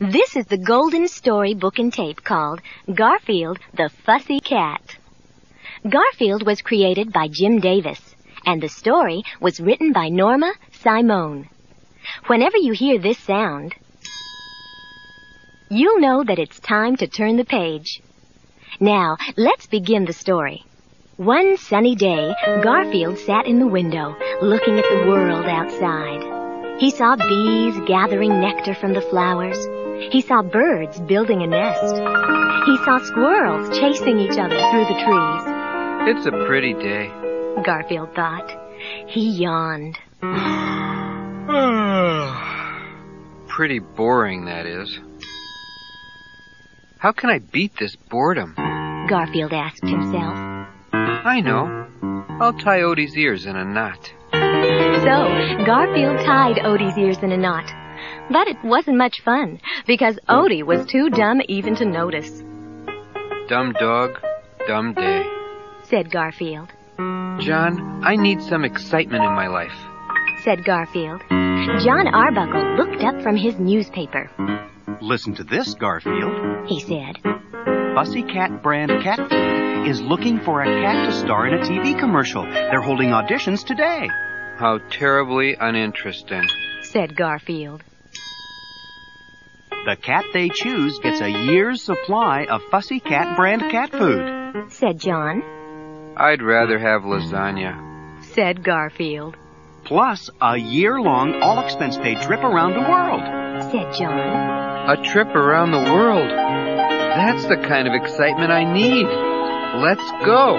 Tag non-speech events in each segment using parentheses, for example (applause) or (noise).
This is the golden story book and tape called Garfield the Fussy Cat. Garfield was created by Jim Davis, and the story was written by Norma Simone. Whenever you hear this sound, you'll know that it's time to turn the page. Now, let's begin the story. One sunny day, Garfield sat in the window, looking at the world outside. He saw bees gathering nectar from the flowers. He saw birds building a nest. He saw squirrels chasing each other through the trees. It's a pretty day. Garfield thought. He yawned. (sighs) pretty boring, that is. How can I beat this boredom? Garfield asked himself. I know. I'll tie Odie's ears in a knot. So, Garfield tied Odie's ears in a knot. But it wasn't much fun, because Odie was too dumb even to notice. Dumb dog, dumb day, said Garfield. John, I need some excitement in my life, said Garfield. John Arbuckle looked up from his newspaper. Listen to this, Garfield, he said. Fussy Cat brand cat food is looking for a cat to star in a TV commercial. They're holding auditions today. How terribly uninteresting, said Garfield. The cat they choose gets a year's supply of Fussy Cat brand cat food, said John. I'd rather have lasagna, said Garfield. Plus a year-long all-expense-paid trip around the world, said John. A trip around the world? That's the kind of excitement I need. Let's go,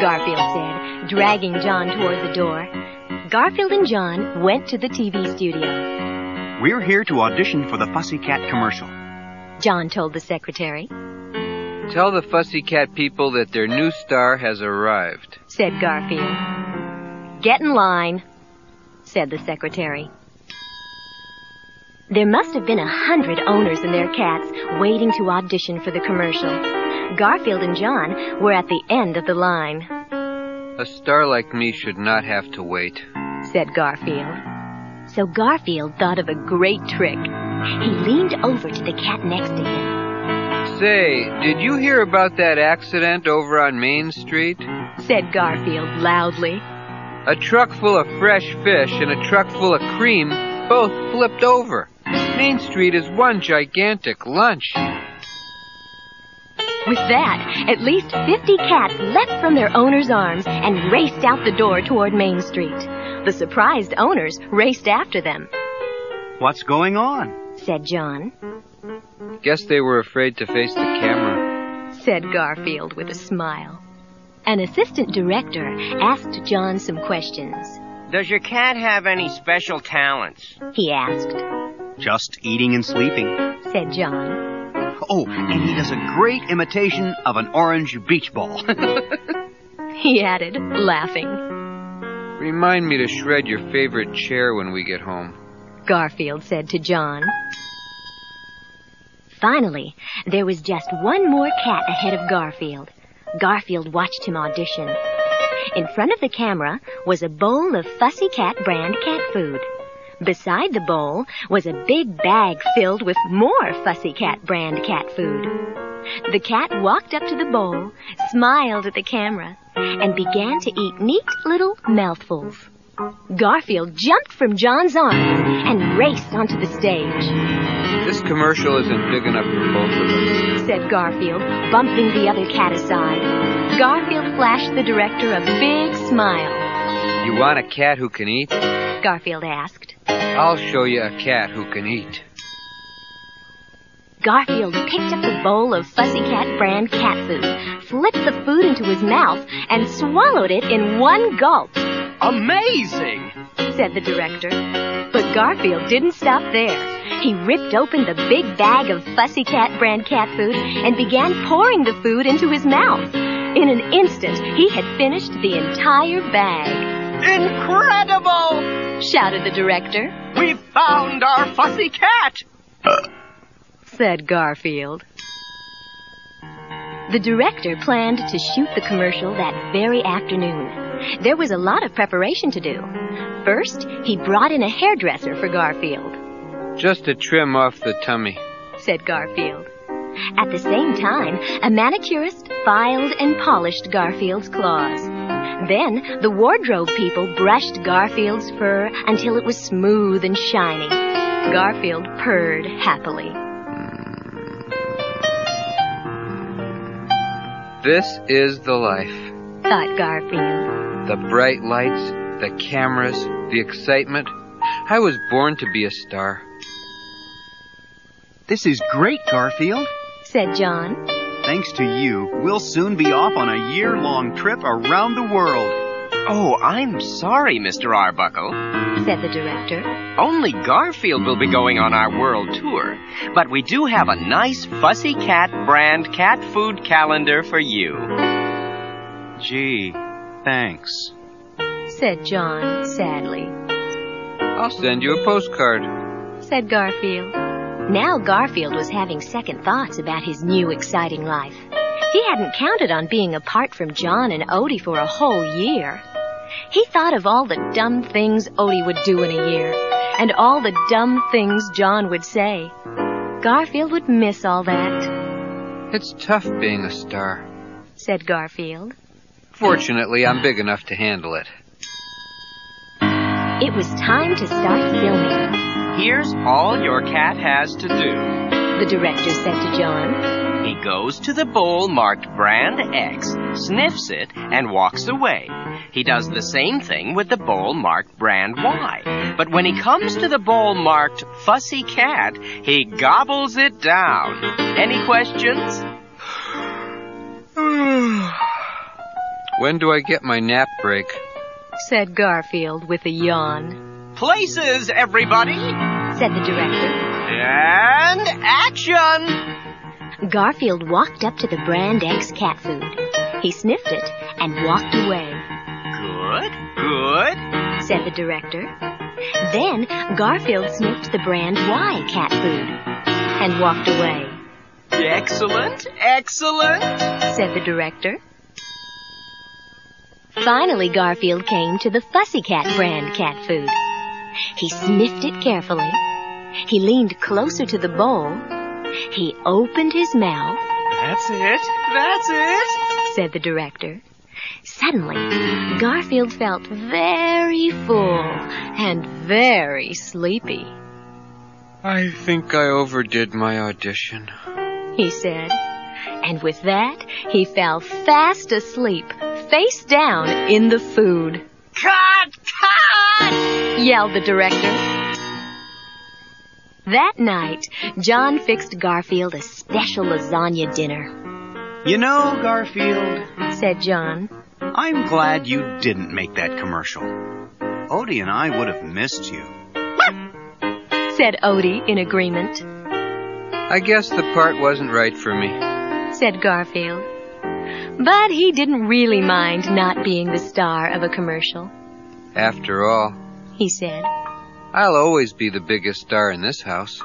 Garfield said, dragging John toward the door. Garfield and John went to the TV studio. We're here to audition for the Fussy Cat commercial. John told the secretary. Tell the Fussy Cat people that their new star has arrived, said Garfield. Get in line, said the secretary. There must have been a hundred owners and their cats waiting to audition for the commercial. Garfield and John were at the end of the line. A star like me should not have to wait, said Garfield. So Garfield thought of a great trick. He leaned over to the cat next to him. Say, did you hear about that accident over on Main Street? said Garfield loudly. A truck full of fresh fish and a truck full of cream both flipped over. Main Street is one gigantic lunch. With that, at least 50 cats leapt from their owner's arms and raced out the door toward Main Street. The surprised owners raced after them. What's going on? said John. Guess they were afraid to face the camera, said Garfield with a smile. An assistant director asked John some questions. Does your cat have any special talents? He asked. Just eating and sleeping, said John. Oh, and he does a great imitation of an orange beach ball. (laughs) he added, laughing. Remind me to shred your favorite chair when we get home, Garfield said to John. Finally, there was just one more cat ahead of Garfield. Garfield watched him audition. In front of the camera was a bowl of Fussy Cat brand cat food. Beside the bowl was a big bag filled with more Fussy Cat brand cat food. The cat walked up to the bowl, smiled at the camera, and began to eat neat little mouthfuls. Garfield jumped from John's arms and raced onto the stage. This commercial isn't big enough for both of us, said Garfield, bumping the other cat aside. Garfield flashed the director a big smile. You want a cat who can eat? Garfield asked. I'll show you a cat who can eat. Garfield picked up the bowl of Fussy Cat brand cat food, flipped the food into his mouth, and swallowed it in one gulp. Amazing! said the director. But Garfield didn't stop there. He ripped open the big bag of Fussy Cat brand cat food and began pouring the food into his mouth. In an instant, he had finished the entire bag. Incredible! shouted the director. We found our fussy cat! said Garfield. The director planned to shoot the commercial that very afternoon. There was a lot of preparation to do. First, he brought in a hairdresser for Garfield. Just to trim off the tummy, said Garfield. At the same time, a manicurist filed and polished Garfield's claws. Then the wardrobe people brushed Garfield's fur until it was smooth and shiny. Garfield purred happily. This is the life. Thought Garfield. The bright lights, the cameras, the excitement. I was born to be a star. This is great, Garfield. Said John. Thanks to you, we'll soon be off on a year-long trip around the world. Oh, I'm sorry, Mr. Arbuckle. Said the director. Only Garfield will be going on our world tour. But we do have a nice Fussy Cat brand cat food calendar for you. Gee, thanks. Said John sadly. I'll send you a postcard. Said Garfield. Now Garfield was having second thoughts about his new exciting life. He hadn't counted on being apart from John and Odie for a whole year. He thought of all the dumb things Odie would do in a year, and all the dumb things John would say. Garfield would miss all that, It's tough being a star. said Garfield. Fortunately, I'm big enough to handle it. It was time to start filming, Here's all your cat has to do. the director said to John. He goes to the bowl marked brand X, sniffs it, and walks away. He does the same thing with the bowl marked brand Y. But when he comes to the bowl marked Fussy Cat, he gobbles it down. Any questions? (sighs) When do I get my nap break? Said Garfield with a yawn. Places, everybody! Said the director. And action! Garfield walked up to the brand X cat food. He sniffed it and walked away, Good, good. said the director. Then Garfield sniffed the brand Y cat food and walked away, Excellent, excellent. said the director. Finally, Garfield came to the Fussy Cat brand cat food. He sniffed it carefully. He leaned closer to the bowl. He opened his mouth That's it, that's it. said the director. Suddenly, Garfield felt very full and very sleepy, I think I overdid my audition. he said. And with that, he fell fast asleep, face down in the food, Cut, cut! yelled the director. That night, John fixed Garfield a special lasagna dinner, You know, Garfield, said John. I'm glad you didn't make that commercial. Odie and I would have missed you. (laughs) Said Odie in agreement, I guess the part wasn't right for me. said Garfield. But he didn't really mind not being the star of a commercial, After all, he said. I'll always be the biggest star in this house.